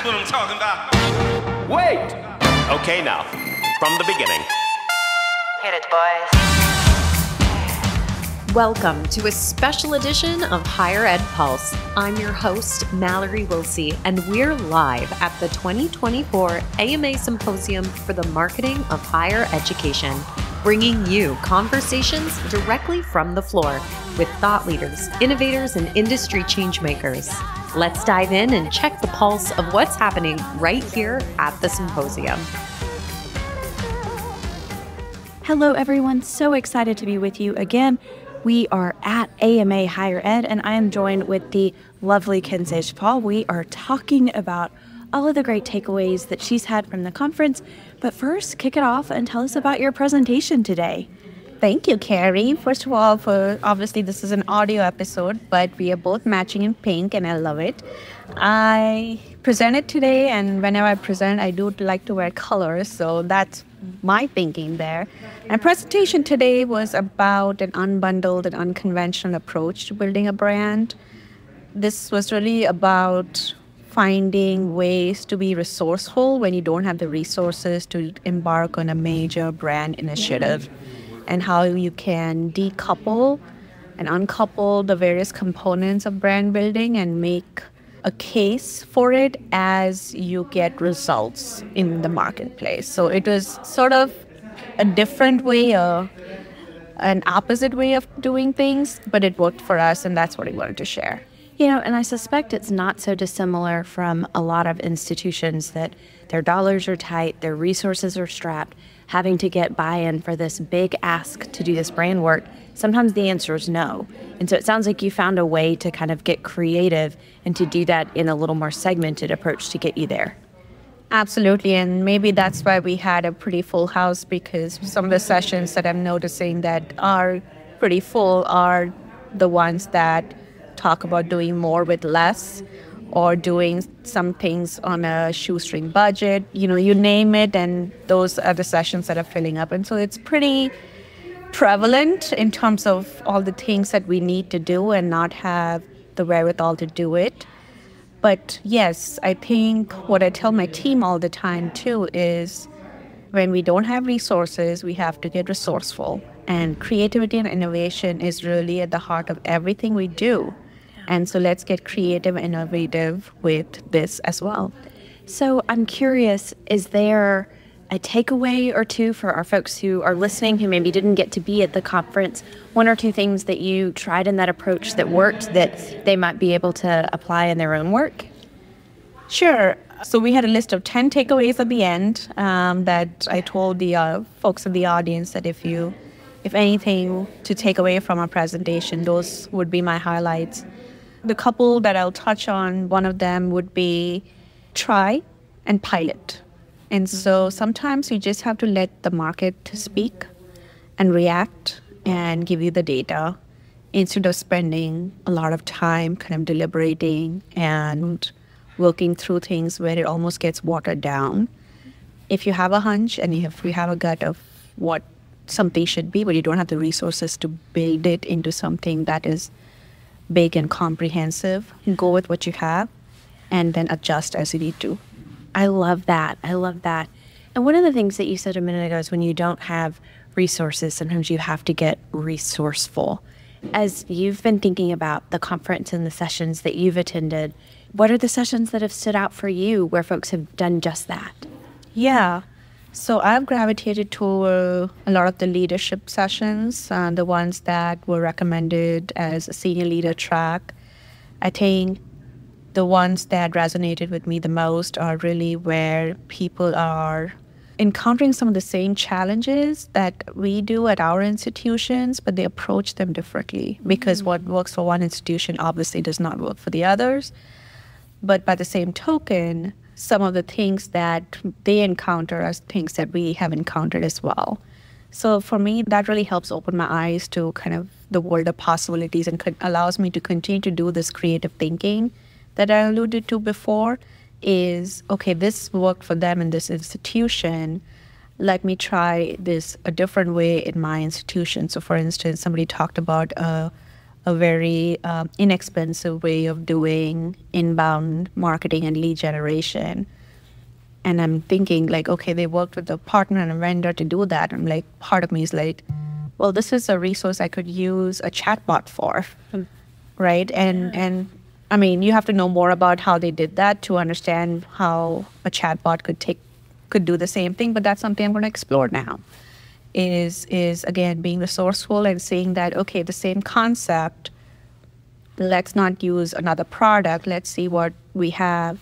That's what I'm talking about. Wait! Okay, now, from the beginning. Hit it, boys. Welcome to a special edition of Higher Ed Pulse. I'm your host, Mallory Willsey, and we're live at the 2024 AMA Symposium for the Marketing of Higher Education, bringing you conversations directly from the floor with thought leaders, innovators, and industry changemakers. Let's dive in and check the pulse of what's happening right here at the symposium. Hello, everyone. So excited to be with you again. We are at AMA Higher Ed, and I am joined with the lovely Kin Sejpal. We are talking about all of the great takeaways that she's had from the conference. But first, kick it off and tell us about your presentation today. Thank you, Carrie. First of all, for obviously this is an audio episode, but we are both matching in pink, and I love it. I presented today, and whenever I present, I do like to wear colors, so that's my thinking there. And presentation today was about an unbundled and unconventional approach to building a brand. This was really about finding ways to be resourceful when you don't have the resources to embark on a major brand initiative and how you can decouple and uncouple the various components of brand building and make a case for it as you get results in the marketplace. So it was sort of a different way, uh, an opposite way of doing things, but it worked for us, and that's what I wanted to share. You know, and I suspect it's not so dissimilar from a lot of institutions that their dollars are tight, their resources are strapped, having to get buy in for this big ask to do this brand work, sometimes the answer is no. And so it sounds like you found a way to kind of get creative and to do that in a little more segmented approach to get you there. Absolutely, and maybe that's why we had a pretty full house because some of the sessions that I'm noticing that are pretty full are the ones that talk about doing more with less or doing some things on a shoestring budget. You know, you name it, and those are the sessions that are filling up. And so it's pretty prevalent in terms of all the things that we need to do and not have the wherewithal to do it. But yes, I think what I tell my team all the time too is when we don't have resources, we have to get resourceful. And creativity and innovation is really at the heart of everything we do. And so let's get creative and innovative with this as well. So I'm curious, is there a takeaway or two for our folks who are listening who maybe didn't get to be at the conference? One or two things that you tried in that approach that worked that they might be able to apply in their own work? Sure. So we had a list of 10 takeaways at the end um, that I told the uh, folks in the audience that if you, if anything to take away from our presentation, those would be my highlights. The couple that I'll touch on, one of them would be try and pilot. And so sometimes you just have to let the market speak and react and give you the data instead of spending a lot of time kind of deliberating and working through things where it almost gets watered down. If you have a hunch and if you have a gut of what something should be, but you don't have the resources to build it into something that is big and comprehensive. Go with what you have and then adjust as you need to. I love that. I love that. And one of the things that you said a minute ago is when you don't have resources, sometimes you have to get resourceful. As you've been thinking about the conference and the sessions that you've attended, what are the sessions that have stood out for you where folks have done just that? Yeah. So I've gravitated toward a lot of the leadership sessions, uh, the ones that were recommended as a senior leader track. I think the ones that resonated with me the most are really where people are encountering some of the same challenges that we do at our institutions, but they approach them differently because mm-hmm. what works for one institution obviously does not work for the others. But by the same token, some of the things that they encounter as things that we have encountered as well. So for me, that really helps open my eyes to kind of the world of possibilities and allows me to continue to do this creative thinking that I alluded to before. Is okay, this worked for them in this institution. Let me try this a different way in my institution. So, for instance, somebody talked about a, a very um, inexpensive way of doing inbound marketing and lead generation. And I'm thinking, like, okay, they worked with a partner and a vendor to do that. I'm like, part of me is like, well, this is a resource I could use a chatbot for, right? And and I mean, you have to know more about how they did that to understand how a chatbot could take could do the same thing. But that's something I'm going to explore now. Is is again being resourceful and saying that okay, the same concept. Let's not use another product. Let's see what we have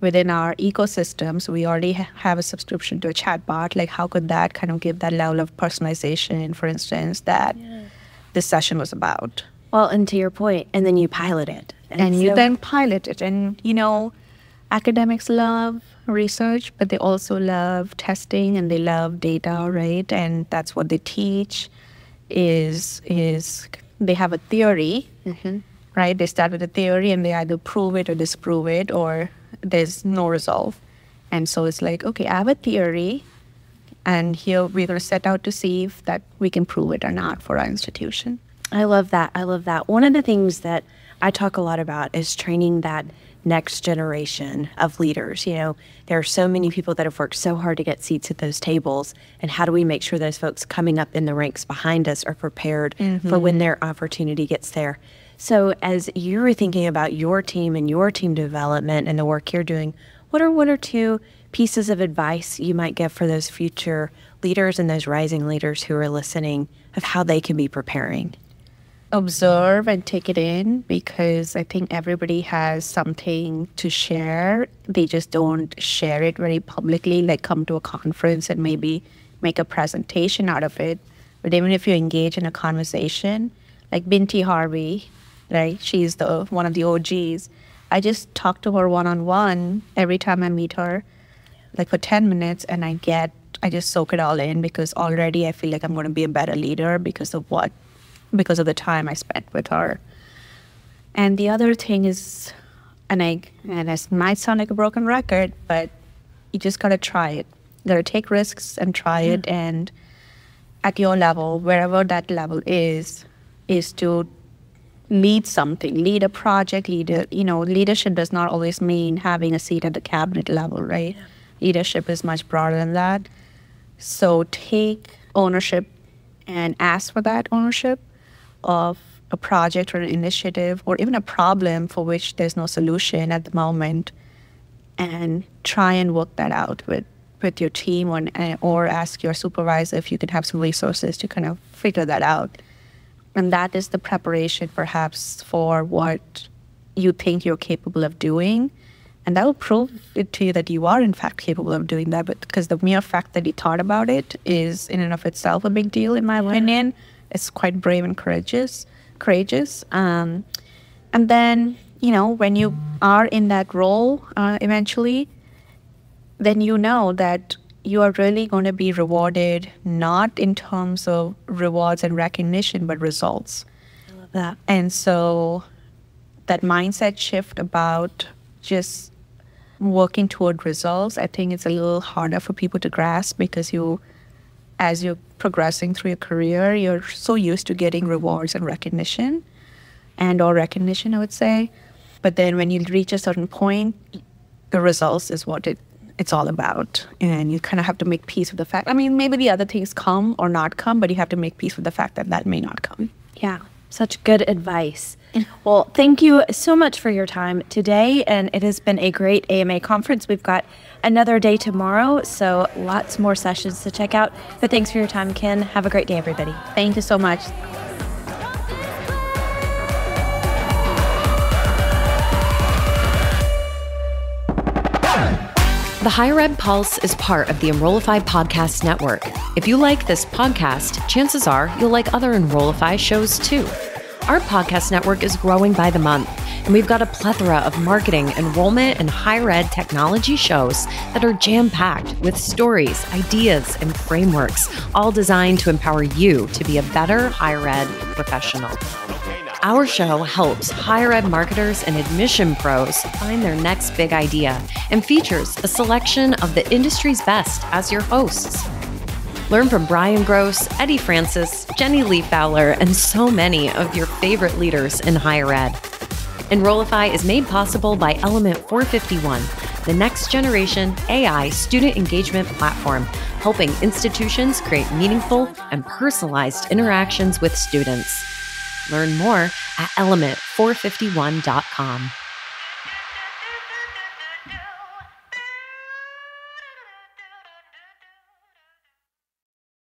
within our ecosystems. We already ha- have a subscription to a chatbot. Like, how could that kind of give that level of personalization, for instance, that this session was about? Well, and to your point, and then you pilot it. and you so- then pilot it. And you know, academics love research, but they also love testing and they love data, right? And that's what they teach. Is is they have a theory, mm-hmm. right? They start with a theory and they either prove it or disprove it, or there's no resolve. And so it's like, okay, I have a theory, and here we're going to set out to see if that we can prove it or not for our institution. I love that. I love that. One of the things that I talk a lot about is training that next generation of leaders. You know, there are so many people that have worked so hard to get seats at those tables. And how do we make sure those folks coming up in the ranks behind us are prepared for when mm-hmm. their opportunity gets there? So, as you were thinking about your team and your team development and the work you're doing, what are one or two pieces of advice you might give for those future leaders and those rising leaders who are listening of how they can be preparing? Observe and take it in because I think everybody has something to share. They just don't share it very publicly, like come to a conference and maybe make a presentation out of it. But even if you engage in a conversation, like Binti Harvey, right? She's the one of the OGs. I just talk to her one on one every time I meet her, like for 10 minutes, and I get, I just soak it all in because already I feel like I'm going to be a better leader because of what because of the time I spent with her. And the other thing is, and I and it might sound like a broken record, but you just gotta try it. You gotta take risks and try it. Mm. And at your level, wherever that level is, is to lead something, lead a project, lead a, you know, leadership does not always mean having a seat at the cabinet level, right? Leadership is much broader than that. So take ownership and ask for that ownership of a project or an initiative or even a problem for which there's no solution at the moment and try and work that out with with your team or, or ask your supervisor if you can have some resources to kind of figure that out. And that is the preparation perhaps for what you think you're capable of doing. And that will prove it to you that you are in fact capable of doing that but because the mere fact that you thought about it is in and of itself a big deal in my opinion it's quite brave and courageous courageous um, and then you know when you are in that role uh, eventually then you know that you are really going to be rewarded not in terms of rewards and recognition but results I love that. and so that mindset shift about just working toward results, I think it's a little harder for people to grasp because you, as you're progressing through your career, you're so used to getting rewards and recognition and or recognition, I would say. But then when you reach a certain point, the results is what it it's all about. And you kind of have to make peace with the fact. I mean, maybe the other things come or not come, but you have to make peace with the fact that that may not come. Yeah, such good advice. Mm. Well, thank you so much for your time today. And it has been a great AMA conference. We've got another day tomorrow, so lots more sessions to check out. But thanks for your time, Kin. Have a great day, everybody. Thank you so much. The Higher Ed Pulse is part of the Enrollify Podcast Network. If you like this podcast, chances are you'll like other Enrollify shows too. Our podcast network is growing by the month, and we've got a plethora of marketing, enrollment, and higher ed technology shows that are jam packed with stories, ideas, and frameworks, all designed to empower you to be a better higher ed professional. Our show helps higher ed marketers and admission pros find their next big idea and features a selection of the industry's best as your hosts. Learn from Brian Gross, Eddie Francis, Jenny Li Fowler, and so many of your favorite leaders in higher ed. Enrollify is made possible by Element 451, the next generation AI student engagement platform, helping institutions create meaningful and personalized interactions with students. Learn more at element451.com.